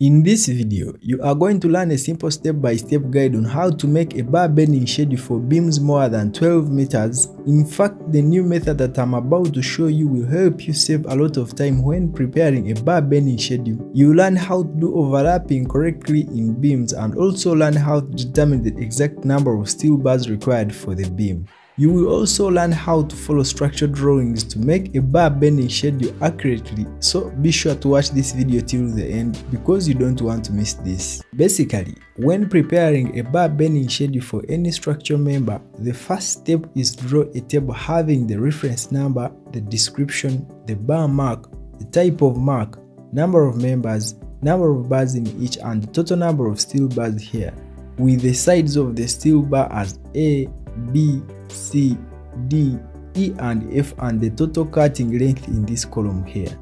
In this video, you are going to learn a simple step-by-step -step guide on how to make a bar bending schedule for beams more than 12 meters. In fact, the new method that I'm about to show you will help you save a lot of time when preparing a bar bending schedule. You learn how to do overlapping correctly in beams and also learn how to determine the exact number of steel bars required for the beam. You will also learn how to follow structured drawings to make a bar bending schedule accurately, so be sure to watch this video till the end because you don't want to miss this. Basically, when preparing a bar bending schedule for any structure member, the first step is draw a table having the reference number, the description, the bar mark, the type of mark, number of members, number of bars in each and the total number of steel bars here, with the sides of the steel bar as A, B, C, D, E and F and the total cutting length in this column here.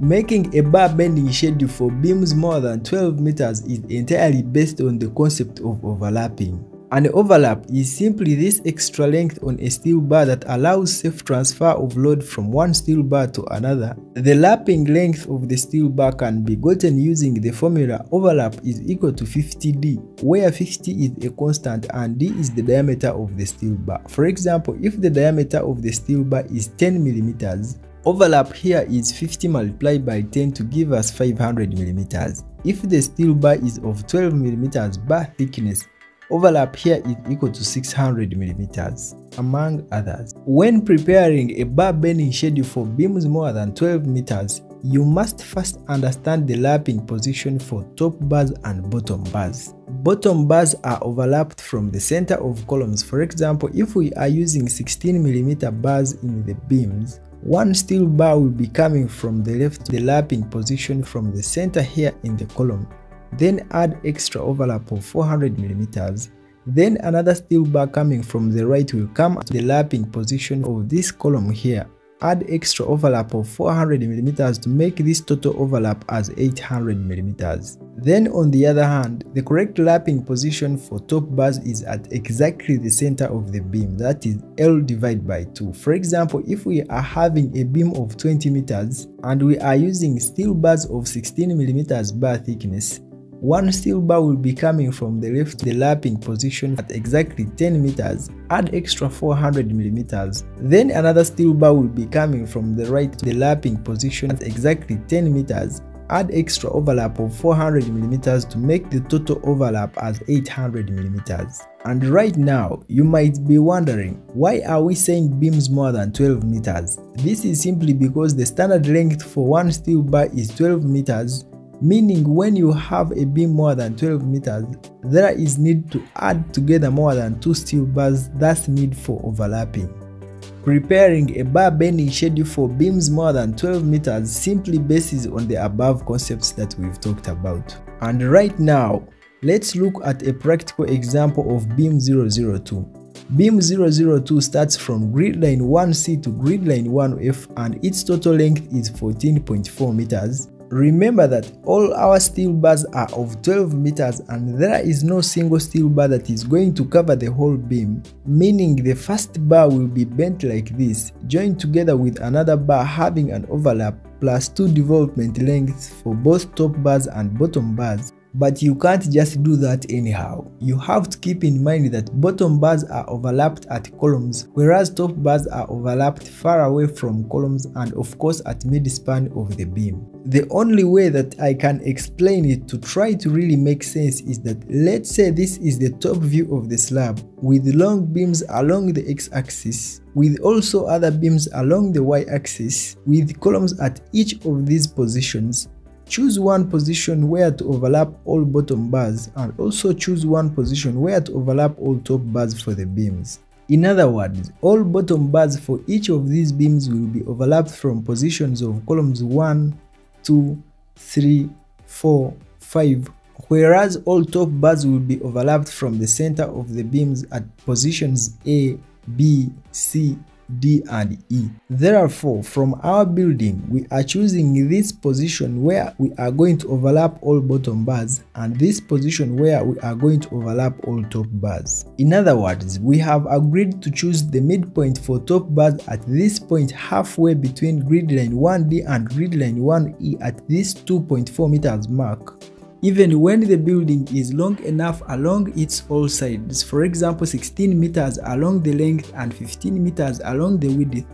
Making a bar bending schedule for beams more than 12 meters is entirely based on the concept of overlapping. An overlap is simply this extra length on a steel bar that allows safe transfer of load from one steel bar to another. The lapping length of the steel bar can be gotten using the formula overlap is equal to 50d, where 50 is a constant and d is the diameter of the steel bar. For example, if the diameter of the steel bar is 10 millimeters, Overlap here is 50 multiplied by 10 to give us 500 mm. If the steel bar is of 12 mm bar thickness, overlap here is equal to 600 millimeters, among others. When preparing a bar bending schedule for beams more than 12 meters, you must first understand the lapping position for top bars and bottom bars. Bottom bars are overlapped from the center of columns. For example, if we are using 16mm bars in the beams, one steel bar will be coming from the left the lapping position from the center here in the column then add extra overlap of 400 millimeters. Then another steel bar coming from the right will come to the lapping position of this column here. Add extra overlap of 400 millimeters to make this total overlap as 800 millimeters. Then on the other hand, the correct lapping position for top bars is at exactly the center of the beam, that is L divided by 2. For example, if we are having a beam of 20 meters and we are using steel bars of 16 millimeters bar thickness, one steel bar will be coming from the left the lapping position at exactly 10 meters, add extra 400 millimeters. Then another steel bar will be coming from the right to the lapping position at exactly 10 meters, add extra overlap of 400 millimeters to make the total overlap as 800 millimeters. And right now, you might be wondering, why are we saying beams more than 12 meters? This is simply because the standard length for one steel bar is 12 meters meaning when you have a beam more than 12 meters, there is need to add together more than two steel bars that's need for overlapping. Preparing a bar bending schedule for beams more than 12 meters simply bases on the above concepts that we've talked about. And right now, let's look at a practical example of beam 002. Beam 002 starts from grid line 1C to grid line 1F and its total length is 14.4 meters Remember that all our steel bars are of 12 meters and there is no single steel bar that is going to cover the whole beam, meaning the first bar will be bent like this, joined together with another bar having an overlap plus two development lengths for both top bars and bottom bars. But you can't just do that anyhow. You have to keep in mind that bottom bars are overlapped at columns, whereas top bars are overlapped far away from columns and of course at midspan of the beam. The only way that I can explain it to try to really make sense is that let's say this is the top view of the slab with long beams along the x-axis with also other beams along the y-axis with columns at each of these positions Choose one position where to overlap all bottom bars and also choose one position where to overlap all top bars for the beams. In other words, all bottom bars for each of these beams will be overlapped from positions of columns 1, 2, 3, 4, 5, whereas all top bars will be overlapped from the center of the beams at positions A, B, C, D and E. Therefore, from our building, we are choosing this position where we are going to overlap all bottom bars and this position where we are going to overlap all top bars. In other words, we have agreed to choose the midpoint for top bars at this point halfway between grid line 1D and grid line 1E at this 2.4 meters mark even when the building is long enough along its all sides, for example 16 meters along the length and 15 meters along the width.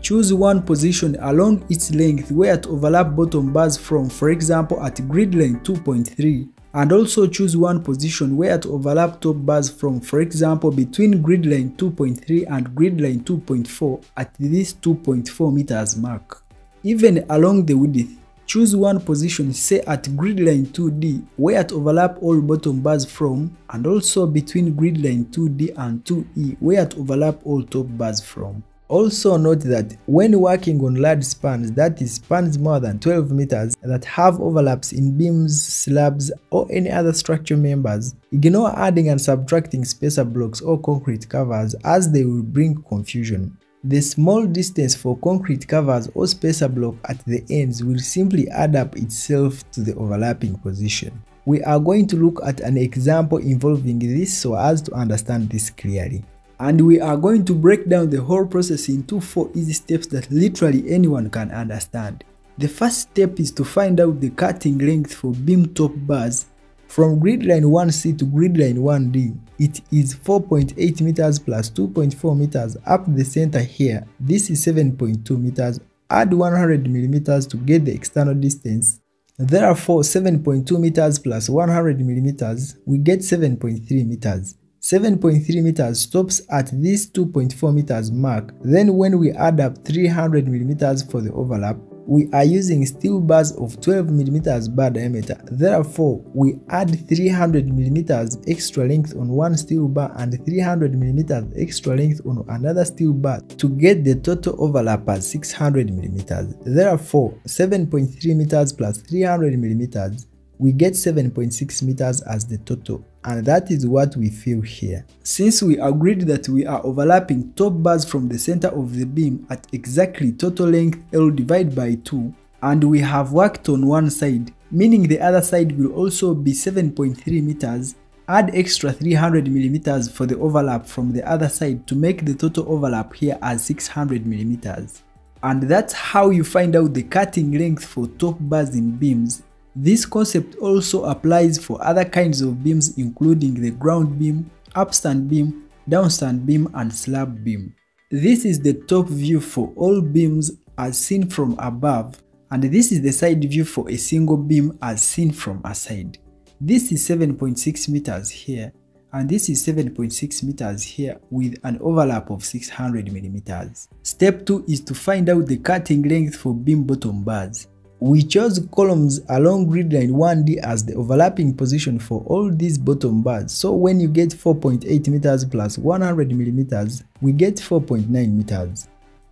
Choose one position along its length where to overlap bottom bars from, for example at grid line 2.3 and also choose one position where to overlap top bars from, for example between grid line 2.3 and grid line 2.4 at this 2.4 meters mark. Even along the width, choose one position say at grid line 2D where to overlap all bottom bars from and also between grid line 2D and 2E where to overlap all top bars from. Also note that when working on large spans, that is spans more than 12 meters that have overlaps in beams, slabs or any other structure members, ignore adding and subtracting spacer blocks or concrete covers as they will bring confusion. The small distance for concrete covers or spacer block at the ends will simply add up itself to the overlapping position. We are going to look at an example involving this so as to understand this clearly and we are going to break down the whole process into 4 easy steps that literally anyone can understand. The first step is to find out the cutting length for beam top bars. From grid line 1C to grid line 1D, it is 4.8 meters plus 2.4 meters up the center here. This is 7.2 meters. Add 100 millimeters to get the external distance. Therefore, 7.2 meters plus 100 millimeters, we get 7.3 meters. 7.3 meters stops at this 2.4 meters mark. Then when we add up 300 millimeters for the overlap, we are using steel bars of 12 millimeters bar diameter. Therefore, we add 300 millimeters extra length on one steel bar and 300 millimeters extra length on another steel bar to get the total overlap as 600 millimeters. Therefore, 7.3 meters plus 300 millimeters we get 7.6 meters as the total and that is what we feel here. Since we agreed that we are overlapping top bars from the center of the beam at exactly total length L divided by 2 and we have worked on one side, meaning the other side will also be 7.3 meters, add extra 300 millimeters for the overlap from the other side to make the total overlap here as 600 millimeters. And that's how you find out the cutting length for top bars in beams this concept also applies for other kinds of beams including the ground beam, upstand beam, downstand beam and slab beam. This is the top view for all beams as seen from above and this is the side view for a single beam as seen from a side. This is 7.6 meters here and this is 7.6 meters here with an overlap of 600 millimeters. Step 2 is to find out the cutting length for beam bottom bars. We chose columns along grid line 1D as the overlapping position for all these bottom bars, so when you get 4.8 meters plus 100 millimeters, we get 4.9 meters.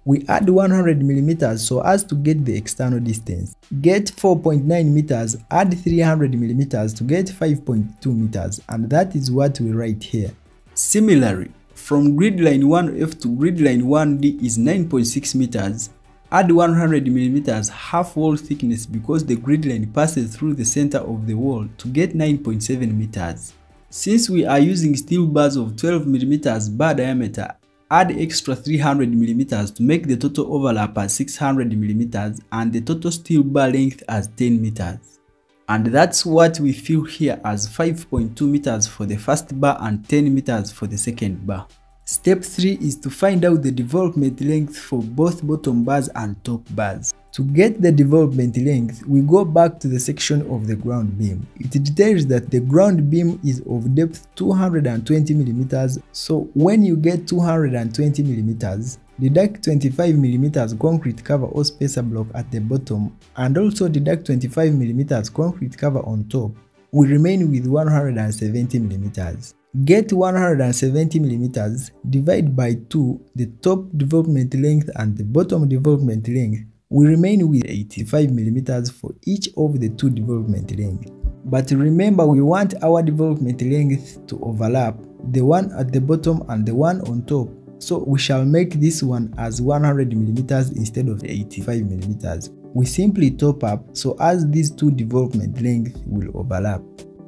We add 100 millimeters so as to get the external distance. Get 4.9 meters, add 300 millimeters to get 5.2 meters and that is what we write here. Similarly, from grid line 1F to grid line 1D is 9.6 meters, Add 100mm half wall thickness because the grid line passes through the center of the wall to get 9.7 meters. Since we are using steel bars of 12mm bar diameter, add extra 300mm to make the total overlap as 600mm and the total steel bar length as 10 meters. And that's what we fill here as 5.2 meters for the first bar and 10 meters for the second bar. Step 3 is to find out the development length for both bottom bars and top bars. To get the development length, we go back to the section of the ground beam. It details that the ground beam is of depth 220 mm, so when you get 220 mm, deduct 25 mm concrete cover or spacer block at the bottom and also deduct 25 mm concrete cover on top. We remain with 170 mm. Get 170 mm, divide by 2 the top development length and the bottom development length. We remain with 85 mm for each of the two development lengths. But remember we want our development length to overlap, the one at the bottom and the one on top. So we shall make this one as 100 mm instead of 85 mm. We simply top up so as these two development lengths will overlap.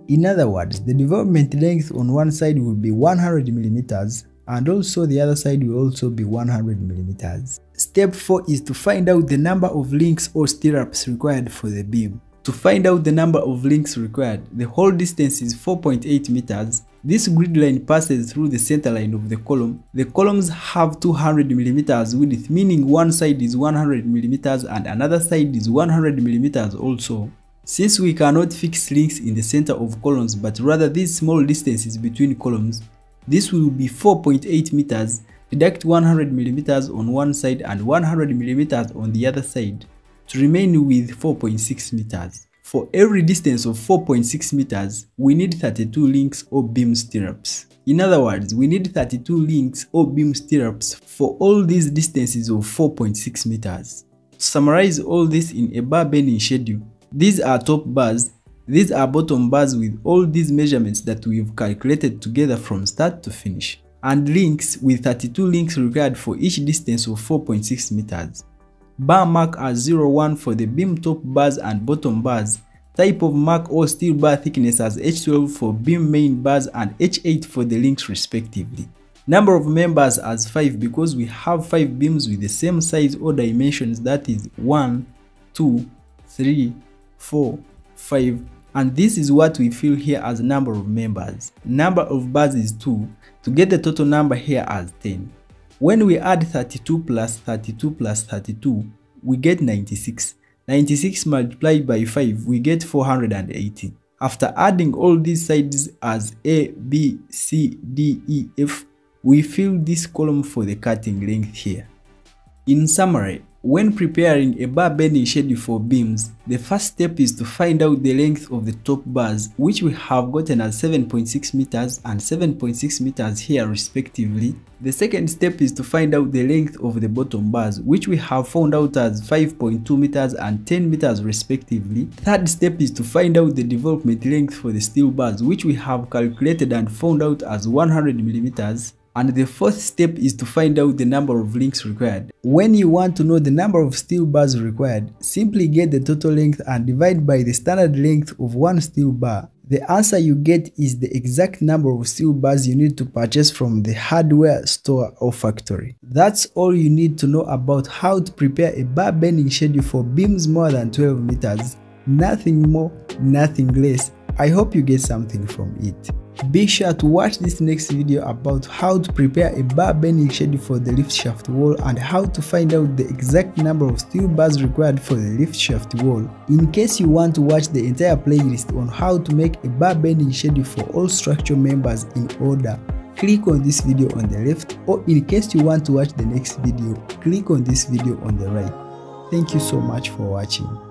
In other words, the development length on one side will be 100 millimeters and also the other side will also be 100 millimeters. Step 4 is to find out the number of links or stirrups required for the beam. To find out the number of links required, the whole distance is 4.8 meters. This grid line passes through the center line of the column. The columns have 200 millimeters width, meaning one side is 100 millimeters and another side is 100 millimeters also. Since we cannot fix links in the center of columns but rather these small distances between columns, this will be 4.8 meters, deduct 100 millimeters on one side and 100 millimeters on the other side to remain with 4.6 meters. For every distance of 4.6 meters, we need 32 links or beam stirrups. In other words, we need 32 links or beam stirrups for all these distances of 4.6 meters. To summarize all this in a bar bending schedule, these are top bars, these are bottom bars with all these measurements that we've calculated together from start to finish, and links with 32 links required for each distance of 4.6 meters. Bar mark as 01 for the beam top bars and bottom bars. Type of mark or steel bar thickness as H12 for beam main bars and H8 for the links respectively. Number of members as 5 because we have 5 beams with the same size or dimensions that is 1, 2, 3, 4, 5 and this is what we fill here as number of members. Number of bars is 2 to get the total number here as 10. When we add 32 plus 32 plus 32, we get 96. 96 multiplied by 5, we get 480. After adding all these sides as A, B, C, D, E, F, we fill this column for the cutting length here. In summary, when preparing a bar bending schedule for beams, the first step is to find out the length of the top bars which we have gotten as 7.6 meters and 7.6 meters here respectively. The second step is to find out the length of the bottom bars which we have found out as 5.2 meters and 10 meters respectively. Third step is to find out the development length for the steel bars which we have calculated and found out as 100 millimeters and the fourth step is to find out the number of links required. When you want to know the number of steel bars required, simply get the total length and divide by the standard length of one steel bar. The answer you get is the exact number of steel bars you need to purchase from the hardware store or factory. That's all you need to know about how to prepare a bar bending schedule for beams more than 12 meters. Nothing more, nothing less. I hope you get something from it. Be sure to watch this next video about how to prepare a bar bending schedule for the lift shaft wall and how to find out the exact number of steel bars required for the lift shaft wall. In case you want to watch the entire playlist on how to make a bar bending schedule for all structure members in order, click on this video on the left or in case you want to watch the next video, click on this video on the right. Thank you so much for watching.